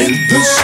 in the